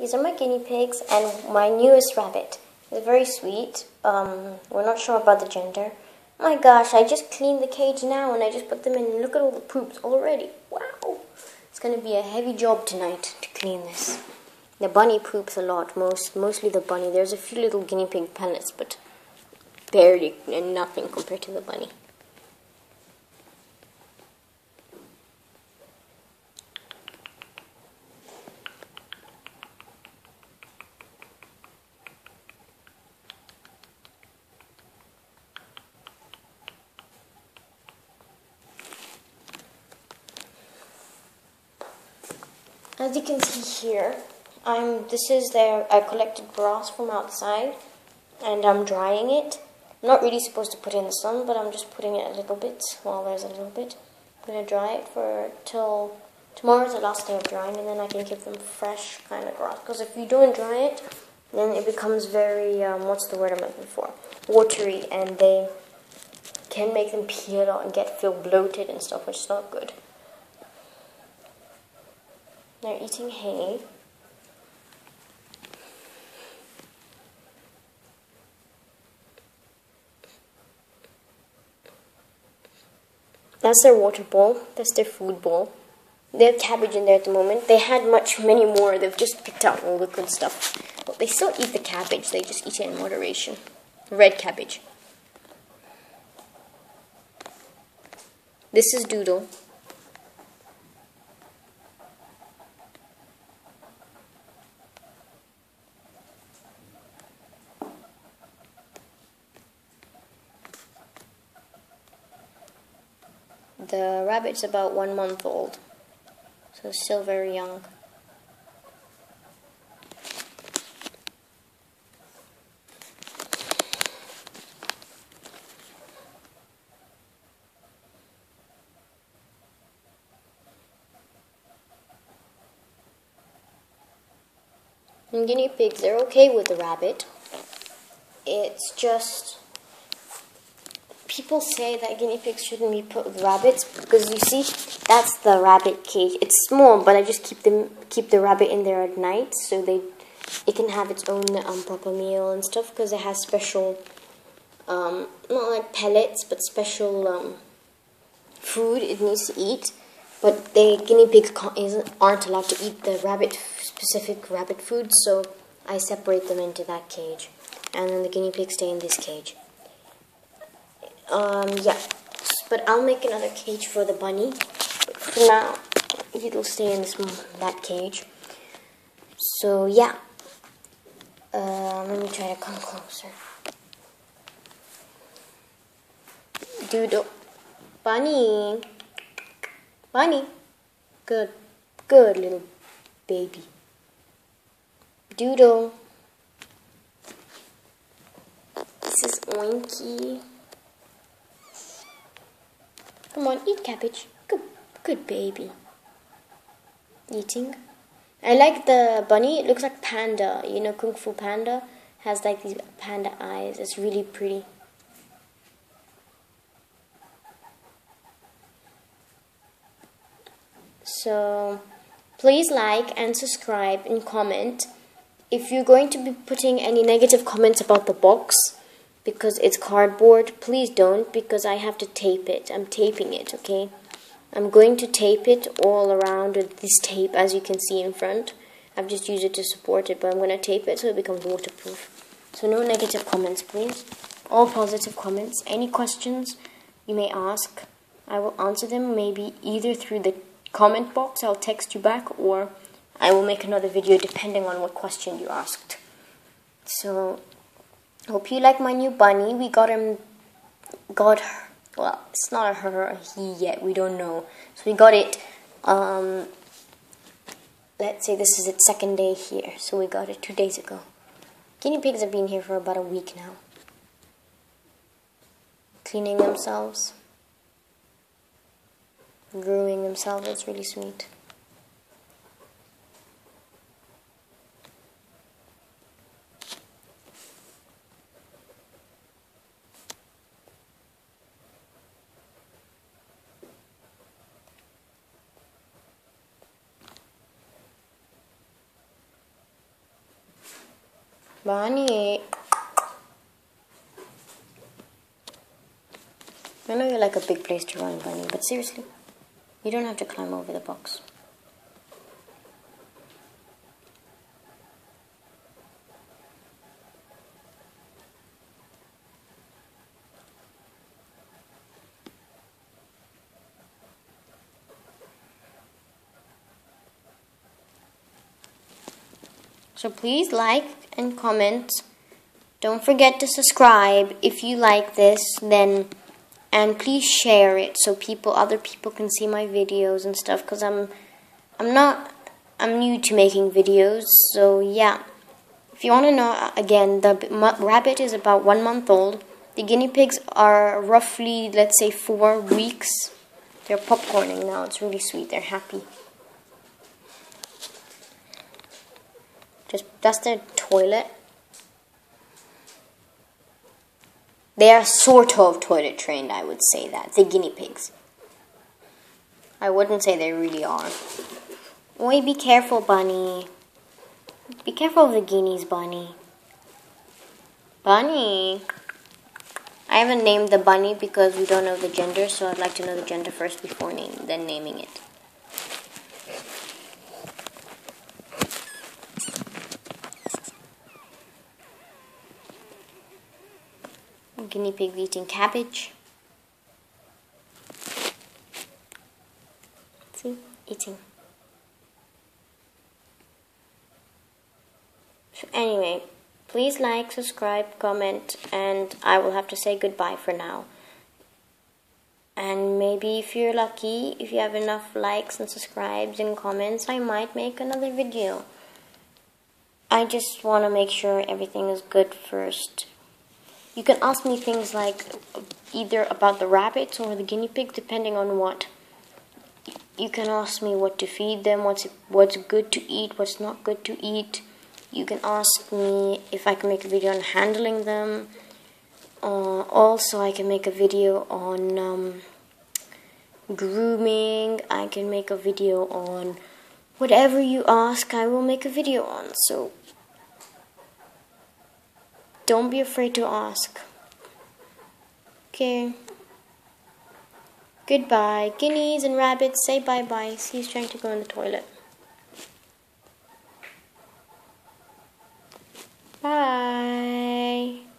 These are my guinea pigs and my newest rabbit. It's very sweet. Um, we're not sure about the gender. My gosh, I just cleaned the cage now and I just put them in. Look at all the poops already. Wow. It's going to be a heavy job tonight to clean this. The bunny poops a lot, most mostly the bunny. There's a few little guinea pig pellets, but barely and nothing compared to the bunny. As you can see here, I'm this is there I collected grass from outside and I'm drying it. I'm not really supposed to put in the sun, but I'm just putting it a little bit while there's a little bit. I'm gonna dry it for till tomorrow's the last day of drying and then I can give them fresh kind of grass. Because if you don't dry it, then it becomes very um, what's the word I'm looking for? Watery and they can make them peel out and get feel bloated and stuff, which is not good. They're eating hay. That's their water bowl. That's their food bowl. They have cabbage in there at the moment. They had much, many more. They've just picked out all the good stuff. But they still eat the cabbage. They just eat it in moderation. Red cabbage. This is Doodle. The rabbit's about one month old, so still very young. And guinea pigs, they're okay with the rabbit. It's just people say that guinea pigs shouldn't be put with rabbits because you see that's the rabbit cage. It's small but i just keep them keep the rabbit in there at night so they it can have its own um, proper meal and stuff because it has special um, not like pellets but special um, food it needs to eat. But the guinea pigs aren't allowed to eat the rabbit specific rabbit food so i separate them into that cage. And then the guinea pigs stay in this cage um, yeah. But I'll make another cage for the bunny. But for now, it'll stay in this that cage. So, yeah. Uh, let me try to come closer. Doodle. Bunny. Bunny. Good. Good little baby. Doodle. This is Oinky. Come on, eat cabbage. Good, good baby. Eating. I like the bunny. It looks like panda. You know, Kung Fu Panda has like these panda eyes. It's really pretty. So, please like and subscribe and comment. If you're going to be putting any negative comments about the box, because it's cardboard. Please don't because I have to tape it. I'm taping it, okay? I'm going to tape it all around with this tape as you can see in front. I've just used it to support it, but I'm going to tape it so it becomes waterproof. So no negative comments, please. All positive comments. Any questions you may ask, I will answer them maybe either through the comment box, I'll text you back, or I will make another video depending on what question you asked. So Hope you like my new bunny. We got him, got her. Well, it's not her he yet. We don't know. So we got it. Um, let's say this is its second day here. So we got it two days ago. Guinea pigs have been here for about a week now. Cleaning themselves, grooming themselves. It's really sweet. Bonnie. I know you're like a big place to run, Bunny, but seriously, you don't have to climb over the box. So please like and comment. Don't forget to subscribe if you like this, then and please share it so people other people can see my videos and stuff cuz I'm I'm not I'm new to making videos. So yeah. If you want to know uh, again, the rabbit is about 1 month old. The guinea pigs are roughly let's say 4 weeks. They're popcorning now. It's really sweet. They're happy. Just that's their toilet. They are sort of toilet trained, I would say that. The guinea pigs. I wouldn't say they really are. Oi, be careful, Bunny. Be careful of the guineas, Bunny. Bunny. I haven't named the bunny because we don't know the gender, so I'd like to know the gender first before name, then naming it. Guinea pig eating cabbage. See, eating. So anyway, please like, subscribe, comment, and I will have to say goodbye for now. And maybe if you're lucky, if you have enough likes and subscribes and comments, I might make another video. I just want to make sure everything is good first you can ask me things like either about the rabbits or the guinea pig, depending on what. You can ask me what to feed them, what's what's good to eat, what's not good to eat. You can ask me if I can make a video on handling them. Uh, also, I can make a video on um, grooming. I can make a video on whatever you ask. I will make a video on. So don't be afraid to ask. Okay. Goodbye. Guineas and rabbits, say bye bye. He's trying to go in the toilet. Bye.